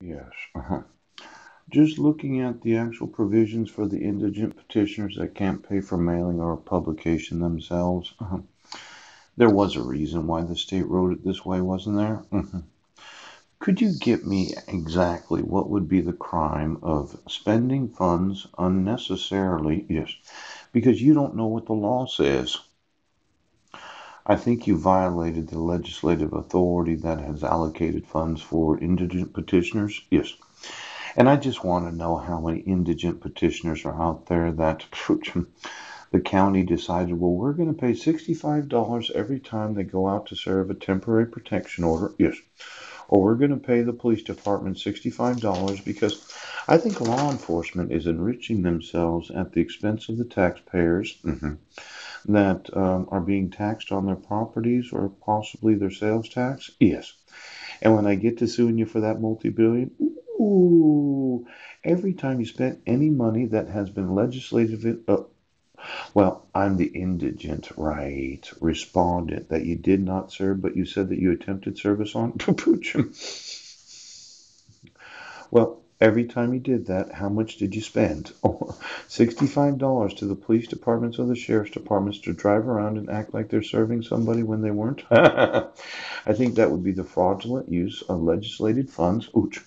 Yes. Uh-huh. Just looking at the actual provisions for the indigent petitioners that can't pay for mailing or publication themselves, uh-huh. there was a reason why the state wrote it this way, wasn't there? Uh-huh. Could you get me exactly what would be the crime of spending funds unnecessarily? Yes, because you don't know what the law says. I think you violated the legislative authority that has allocated funds for indigent petitioners. Yes. And I just want to know how many indigent petitioners are out there that the county decided, well, we're going to pay $65 every time they go out to serve a temporary protection order. Yes. Or we're going to pay the police department $65 because I think law enforcement is enriching themselves at the expense of the taxpayers. Mm-hmm that um, are being taxed on their properties or possibly their sales tax? Yes. And when I get to suing you for that multi-billion, ooh, every time you spent any money that has been legislative, uh, well, I'm the indigent, right? Respondent that you did not serve, but you said that you attempted service on. well, Every time you did that, how much did you spend? Oh, $65 to the police departments or the sheriff's departments to drive around and act like they're serving somebody when they weren't. I think that would be the fraudulent use of legislated funds ooch,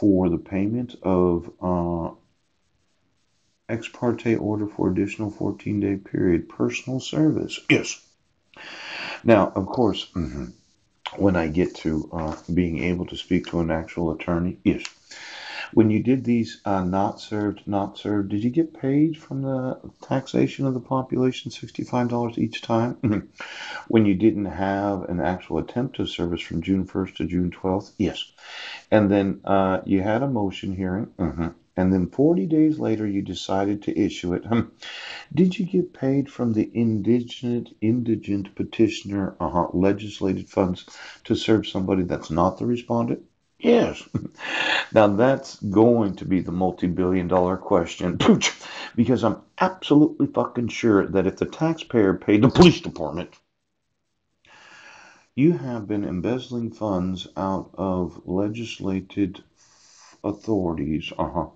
for the payment of uh, ex parte order for additional 14 day period personal service. Yes. Now, of course, mm-hmm, when I get to uh, being able to speak to an actual attorney, yes when you did these uh, not served, not served, did you get paid from the taxation of the population, $65 each time? when you didn't have an actual attempt to service from June 1st to June 12th? Yes. And then uh, you had a motion hearing. Mm-hmm. And then 40 days later, you decided to issue it. Did you get paid from the indigent, indigent petitioner uh-huh, legislated funds to serve somebody that's not the respondent? Yes. Now that's going to be the multi-billion dollar question. Because I'm absolutely fucking sure that if the taxpayer paid the police department, you have been embezzling funds out of legislated authorities uh-huh,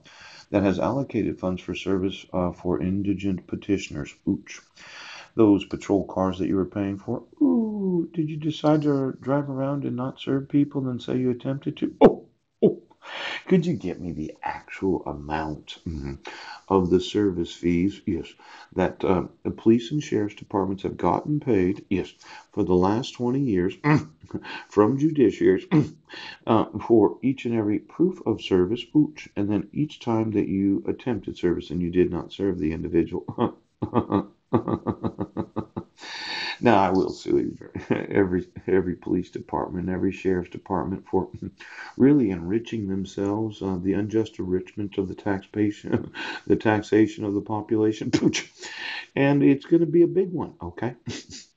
that has allocated funds for service uh, for indigent petitioners. Ooch those patrol cars that you were paying for. Ooh, did you decide to drive around and not serve people and say you attempted to? Oh, oh. Could you get me the actual amount mm-hmm, of the service fees? Yes, that uh, the police and sheriff's departments have gotten paid. Yes, for the last 20 years from judiciaries uh, for each and every proof of service. Ooch, and then each time that you attempted service and you did not serve the individual. now I will sue every every police department, every sheriff's department for really enriching themselves, uh, the unjust enrichment of the taxation, the taxation of the population, and it's going to be a big one. Okay,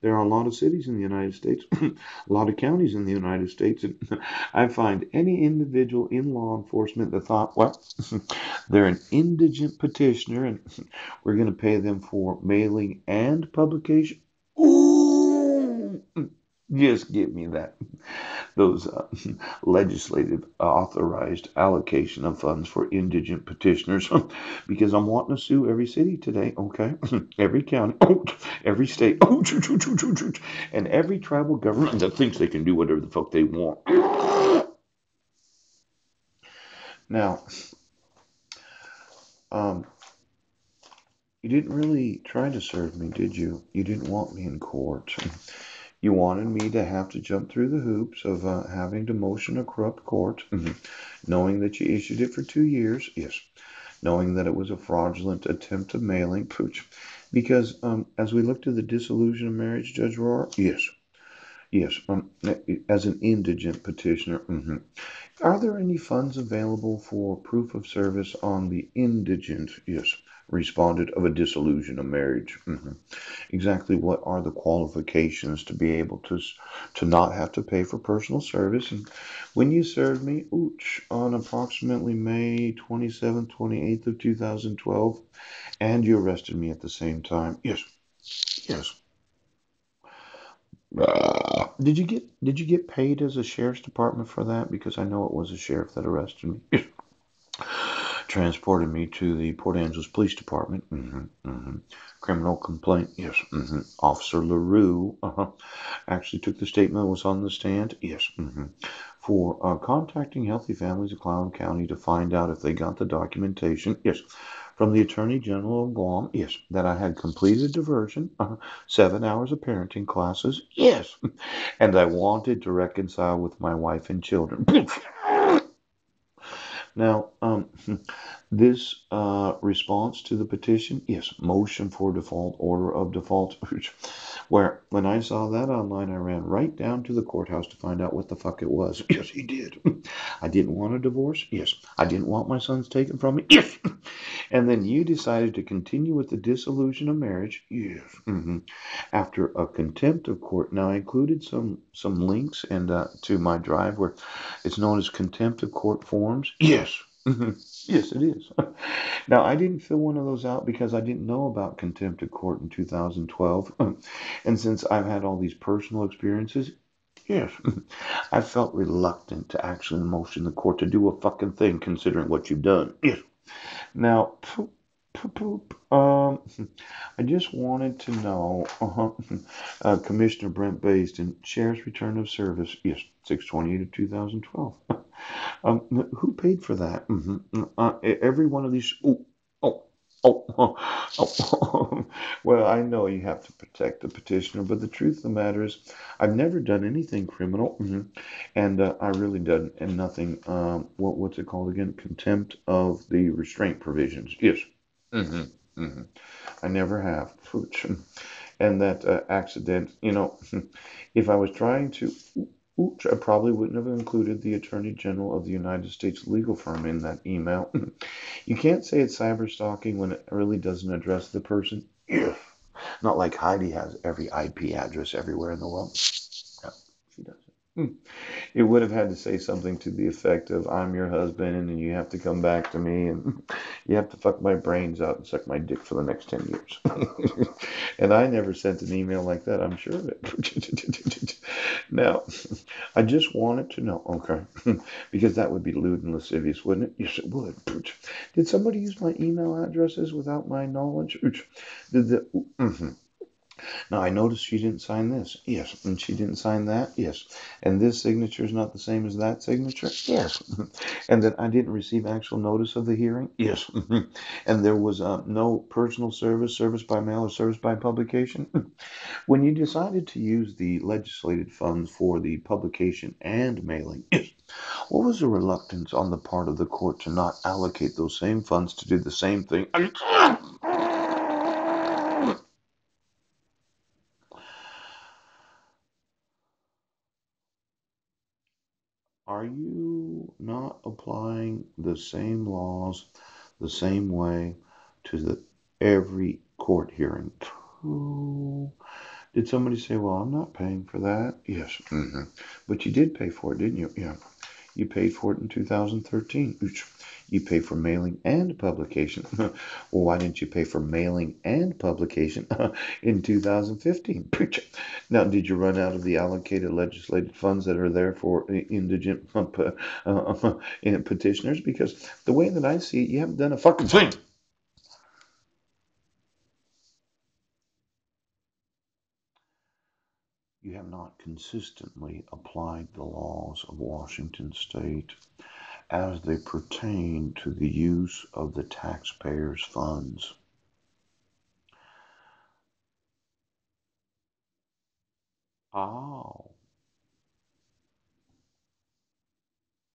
there are a lot of cities in the United States, a lot of counties in the United States, and I find any individual in law enforcement that thought, well, they're an indigent petitioner, and we're going to pay them for mailing and publication. Ooh, just give me that. Those uh, legislative authorized allocation of funds for indigent petitioners because I'm wanting to sue every city today, okay? every county, every state, and every tribal government that thinks they can do whatever the fuck they want. Now, um, you didn't really try to serve me, did you? You didn't want me in court. You wanted me to have to jump through the hoops of uh, having to motion a corrupt court, mm-hmm. knowing that you issued it for two years, yes, knowing that it was a fraudulent attempt of mailing, pooch. Because um, as we look to the dissolution of marriage, Judge Rohr, yes, yes, um, as an indigent petitioner, mm-hmm. are there any funds available for proof of service on the indigent? Yes responded of a dissolution of marriage. Mm-hmm. Exactly what are the qualifications to be able to to not have to pay for personal service? And when you served me, ooch, on approximately May 27th, 28th of 2012, and you arrested me at the same time. Yes, yes. Did you get did you get paid as a sheriff's department for that? Because I know it was a sheriff that arrested me. Transported me to the Port Angeles Police Department. hmm hmm Criminal complaint. Yes. hmm Officer LaRue uh-huh, actually took the statement, was on the stand. Yes. hmm For uh, contacting healthy families of Clallam County to find out if they got the documentation. Yes from the Attorney General of Guam, yes, that I had completed diversion, uh, seven hours of parenting classes, yes, and I wanted to reconcile with my wife and children. now, um, this uh, response to the petition, yes, motion for default, order of default, where when I saw that online, I ran right down to the courthouse to find out what the fuck it was. Yes, he did. I didn't want a divorce. Yes. I didn't want my sons taken from me. Yes. And then you decided to continue with the dissolution of marriage. Yes. Mm-hmm. After a contempt of court. Now I included some some links and uh, to my drive where it's known as contempt of court forms. Yes. Mm-hmm. Yes, it is. now, I didn't fill one of those out because I didn't know about contempt of court in 2012. and since I've had all these personal experiences, yes, I felt reluctant to actually motion the court to do a fucking thing considering what you've done. Yes. Now, poop, poop, poop. Um, I just wanted to know, uh-huh, uh, Commissioner Brent Baisden, Sheriff's Return of Service, yes, 628 of 2012. um, who paid for that? Mm-hmm. Uh, every one of these, oh, oh, oh, well, I know you have to protect the petitioner, but the truth of the matter is, I've never done anything criminal, mm-hmm. and uh, I really done and nothing. Um, what what's it called again? Contempt of the restraint provisions. Yes. Mm-hmm. Mm-hmm. I never have. And that uh, accident, you know, if I was trying to I probably wouldn't have included the Attorney General of the United States legal firm in that email. you can't say it's cyber stalking when it really doesn't address the person. Not like Heidi has every IP address everywhere in the world. No, she doesn't. Hmm. It would have had to say something to the effect of, I'm your husband and you have to come back to me and you have to fuck my brains out and suck my dick for the next 10 years. and I never sent an email like that, I'm sure of it. now, I just wanted to know, okay, because that would be lewd and lascivious, wouldn't it? Yes, it would. Did somebody use my email addresses without my knowledge? Did the. Mm-hmm. Now I noticed she didn't sign this. Yes. And she didn't sign that. Yes. And this signature is not the same as that signature. Yes. and that I didn't receive actual notice of the hearing. Yes. and there was uh, no personal service, service by mail, or service by publication. when you decided to use the legislated funds for the publication and mailing, yes. What was the reluctance on the part of the court to not allocate those same funds to do the same thing? Are you not applying the same laws the same way to the every court hearing? Did somebody say, "Well, I'm not paying for that"? Yes, mm-hmm. but you did pay for it, didn't you? Yeah, you paid for it in 2013. You pay for mailing and publication. well, why didn't you pay for mailing and publication in 2015? now, did you run out of the allocated legislative funds that are there for indigent uh, uh, petitioners? Because the way that I see it, you haven't done a fucking thing. You have not consistently applied the laws of Washington state as they pertain to the use of the taxpayers' funds. Oh.